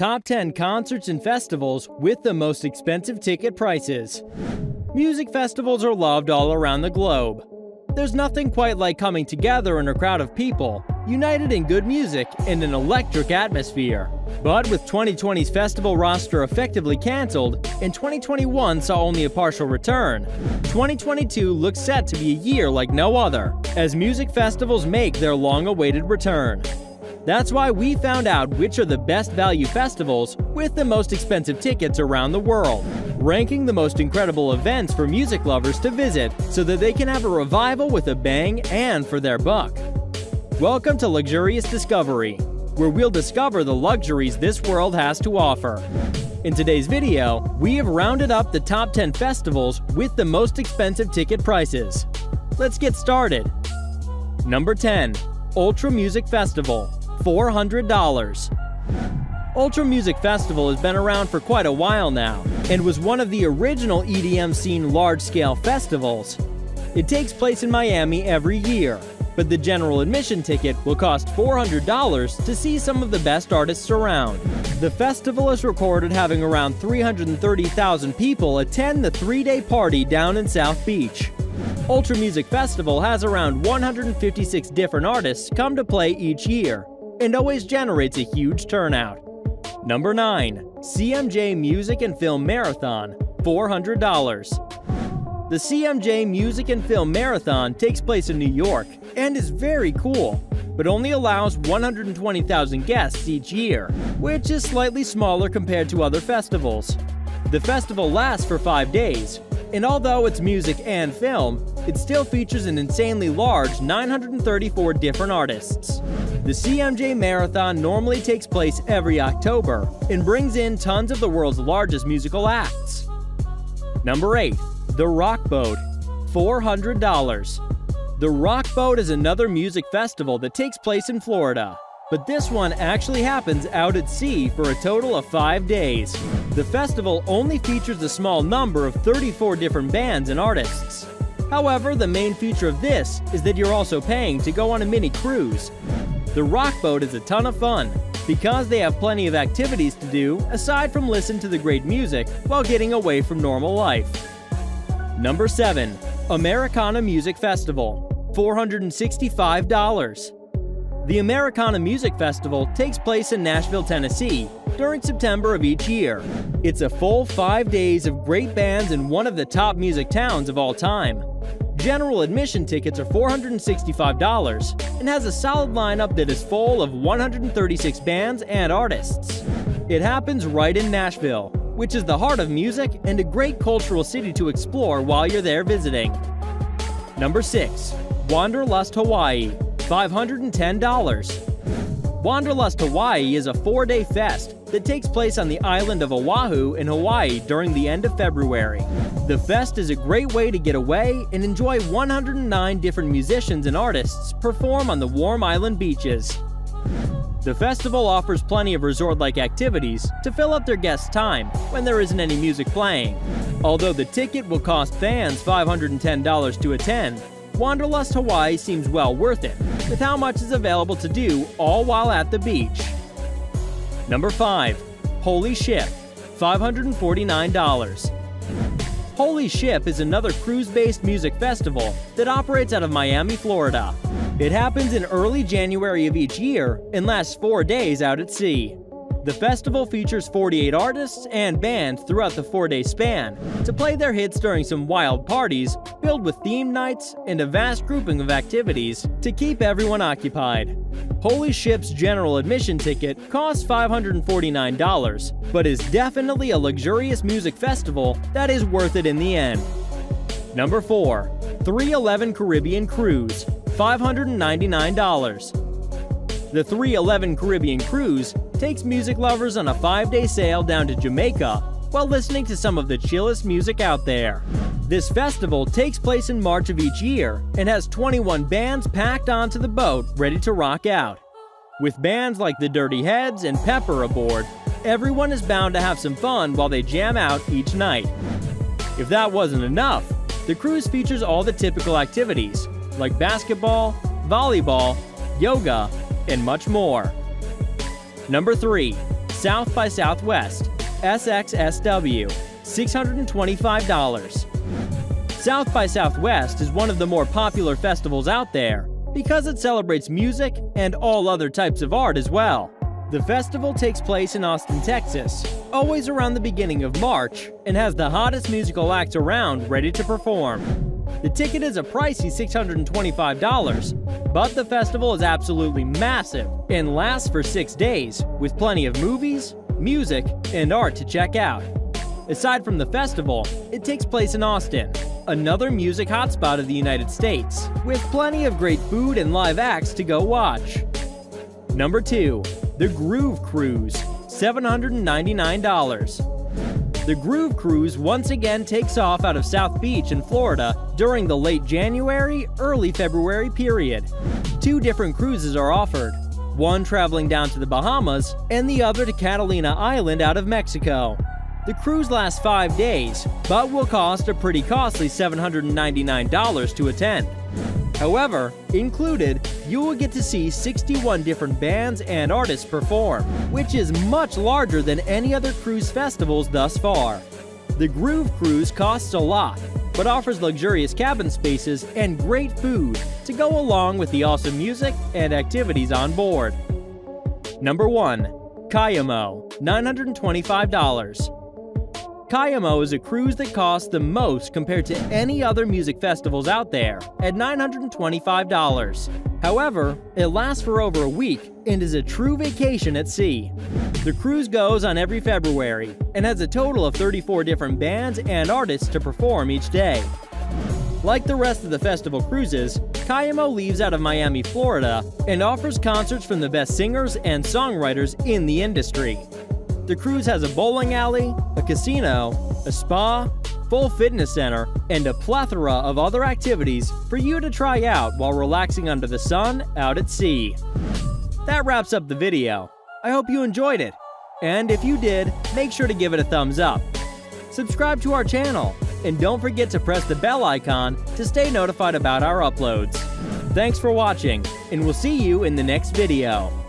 top 10 concerts and festivals with the most expensive ticket prices. Music festivals are loved all around the globe. There's nothing quite like coming together in a crowd of people, united in good music and an electric atmosphere. But with 2020's festival roster effectively cancelled, and 2021 saw only a partial return, 2022 looks set to be a year like no other, as music festivals make their long awaited return. That's why we found out which are the best value festivals with the most expensive tickets around the world, ranking the most incredible events for music lovers to visit so that they can have a revival with a bang and for their buck. Welcome to Luxurious Discovery, where we'll discover the luxuries this world has to offer. In today's video, we have rounded up the top 10 festivals with the most expensive ticket prices. Let's get started. Number 10. Ultra Music Festival $400. Ultra Music Festival has been around for quite a while now, and was one of the original EDM scene large-scale festivals. It takes place in Miami every year, but the general admission ticket will cost $400 to see some of the best artists around. The festival is recorded having around 330,000 people attend the three-day party down in South Beach. Ultra Music Festival has around 156 different artists come to play each year, and always generates a huge turnout. Number 9. CMJ Music and Film Marathon $400. The CMJ Music and Film Marathon takes place in New York and is very cool, but only allows 120,000 guests each year, which is slightly smaller compared to other festivals. The festival lasts for five days, and although it's music and film, it still features an insanely large 934 different artists. The CMJ Marathon normally takes place every October and brings in tons of the world's largest musical acts. Number 8. The Rock Boat $400. The Rock Boat is another music festival that takes place in Florida but this one actually happens out at sea for a total of five days. The festival only features a small number of 34 different bands and artists. However, the main feature of this is that you're also paying to go on a mini cruise. The rock boat is a ton of fun because they have plenty of activities to do aside from listen to the great music while getting away from normal life. Number 7. Americana Music Festival $465 the Americana Music Festival takes place in Nashville, Tennessee during September of each year. It's a full five days of great bands in one of the top music towns of all time. General admission tickets are $465 and has a solid lineup that is full of 136 bands and artists. It happens right in Nashville, which is the heart of music and a great cultural city to explore while you're there visiting. Number 6. Wanderlust Hawaii $510. Wanderlust Hawaii is a four day fest that takes place on the island of Oahu in Hawaii during the end of February. The fest is a great way to get away and enjoy 109 different musicians and artists perform on the warm island beaches. The festival offers plenty of resort like activities to fill up their guests' time when there isn't any music playing. Although the ticket will cost fans $510 to attend, Wanderlust Hawaii seems well worth it, with how much is available to do all while at the beach. Number 5. Holy Ship $549. Holy Ship is another cruise-based music festival that operates out of Miami, Florida. It happens in early January of each year and lasts four days out at sea. The festival features 48 artists and bands throughout the four day span to play their hits during some wild parties filled with theme nights and a vast grouping of activities to keep everyone occupied. Holy Ship's general admission ticket costs $549, but is definitely a luxurious music festival that is worth it in the end. Number 4. 311 Caribbean Cruise $599. The 311 Caribbean Cruise takes music lovers on a five day sail down to Jamaica while listening to some of the chillest music out there. This festival takes place in March of each year and has 21 bands packed onto the boat ready to rock out. With bands like the Dirty Heads and Pepper aboard, everyone is bound to have some fun while they jam out each night. If that wasn't enough, the cruise features all the typical activities like basketball, volleyball, yoga, and much more. Number 3. South by Southwest, SXSW, $625. South by Southwest is one of the more popular festivals out there because it celebrates music and all other types of art as well. The festival takes place in Austin, Texas, always around the beginning of March, and has the hottest musical acts around ready to perform. The ticket is a pricey $625, but the festival is absolutely massive and lasts for six days, with plenty of movies, music, and art to check out. Aside from the festival, it takes place in Austin, another music hotspot of the United States, with plenty of great food and live acts to go watch. Number 2. The Groove Cruise, $799. The Groove Cruise once again takes off out of South Beach in Florida during the late January, early February period. Two different cruises are offered, one traveling down to the Bahamas and the other to Catalina Island out of Mexico. The cruise lasts five days, but will cost a pretty costly $799 to attend. However, included, you will get to see 61 different bands and artists perform, which is much larger than any other cruise festivals thus far. The Groove Cruise costs a lot, but offers luxurious cabin spaces and great food to go along with the awesome music and activities on board. Number 1. Cayamo, $925. Cayamo is a cruise that costs the most compared to any other music festivals out there, at $925. However, it lasts for over a week and is a true vacation at sea. The cruise goes on every February and has a total of 34 different bands and artists to perform each day. Like the rest of the festival cruises, Cayamo leaves out of Miami, Florida, and offers concerts from the best singers and songwriters in the industry. The cruise has a bowling alley, a casino, a spa, full fitness center, and a plethora of other activities for you to try out while relaxing under the sun out at sea. That wraps up the video. I hope you enjoyed it. And if you did, make sure to give it a thumbs up. Subscribe to our channel, and don't forget to press the bell icon to stay notified about our uploads. Thanks for watching, and we'll see you in the next video.